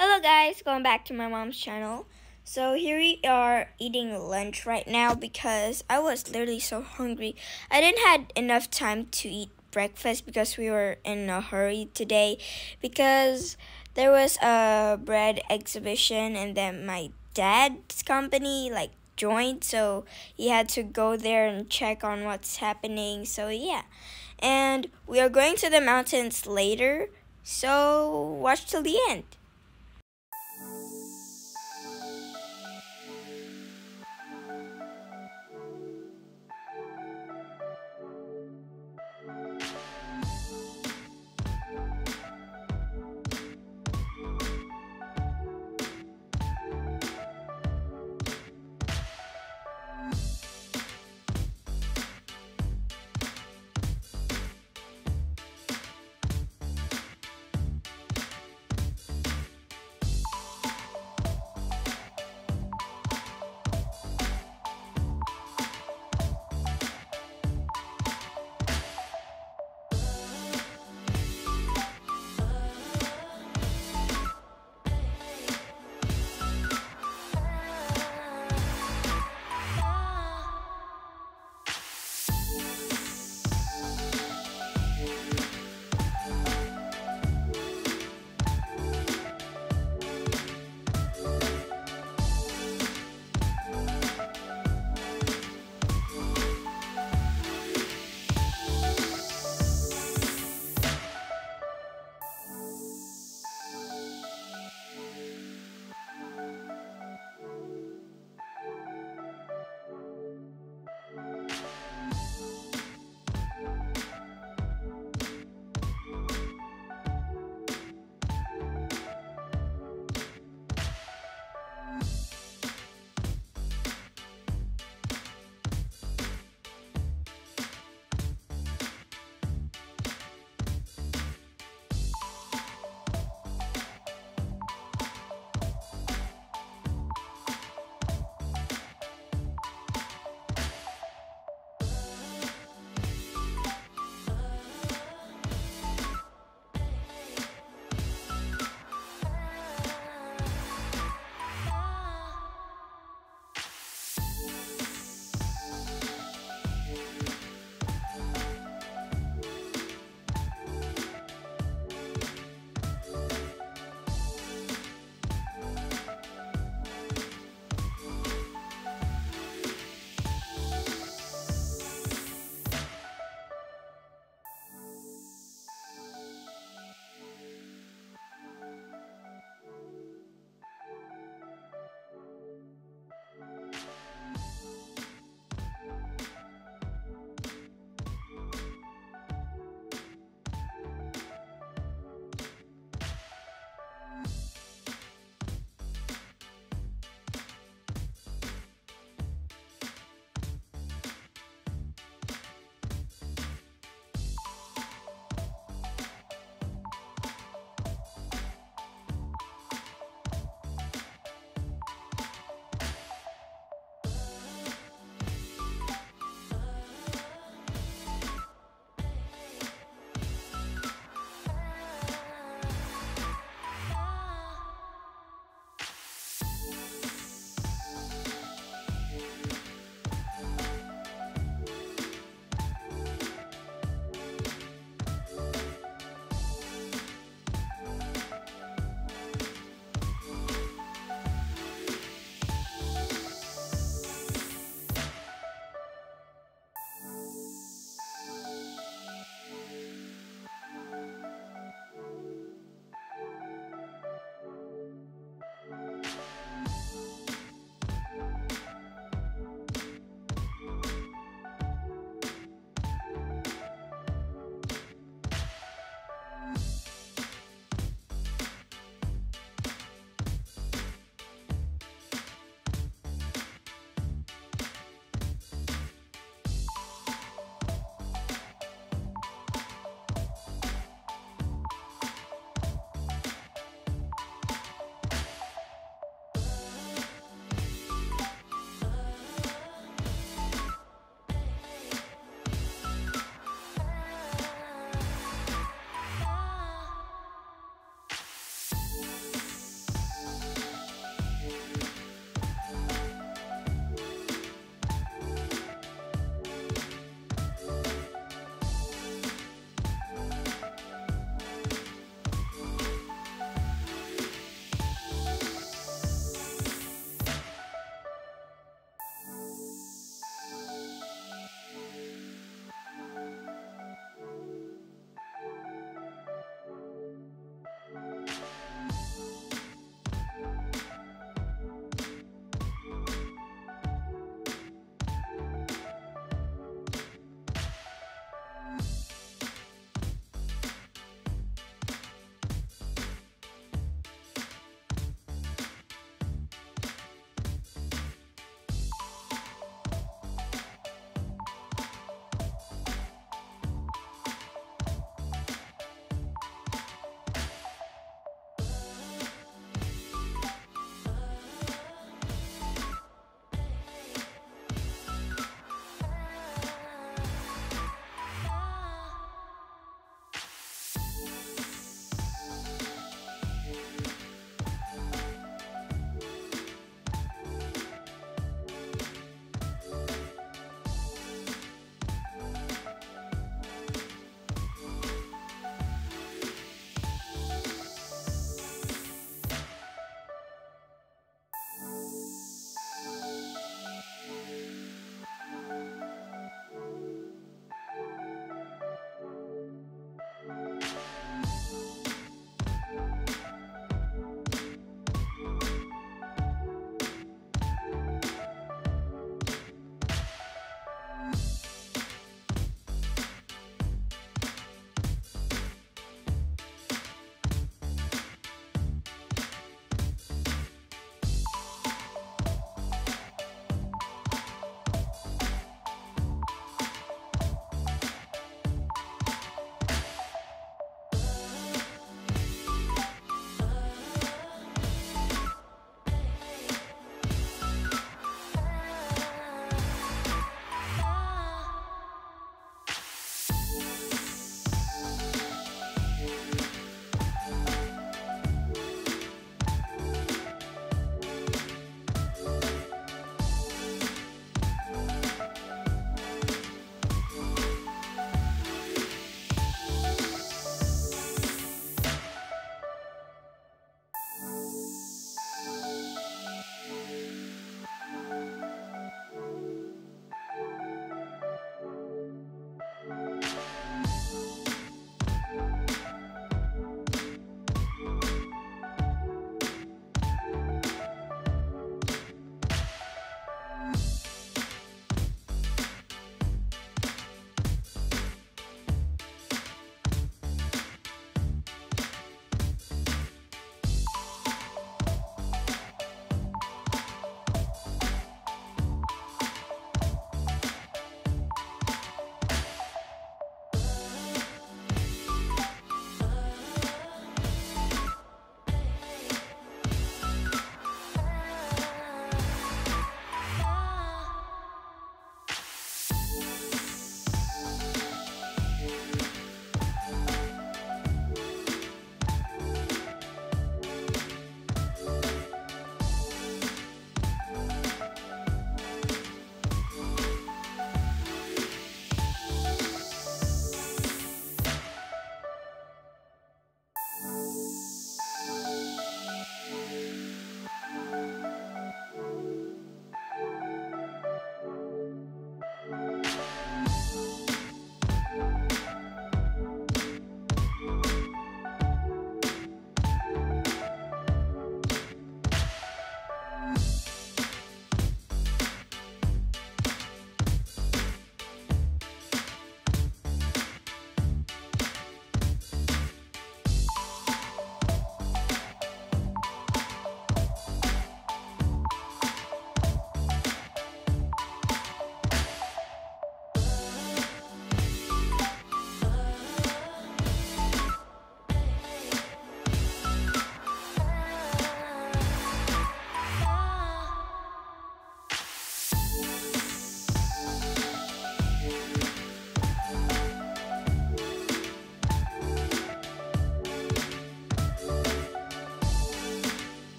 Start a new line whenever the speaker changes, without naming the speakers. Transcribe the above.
Hello guys, going back to my mom's channel. So here we are eating lunch right now because I was literally so hungry. I didn't had enough time to eat breakfast because we were in a hurry today because there was a bread exhibition and then my dad's company like joined so he had to go there and check on what's happening. So yeah. And we are going to the mountains later. So watch till the end.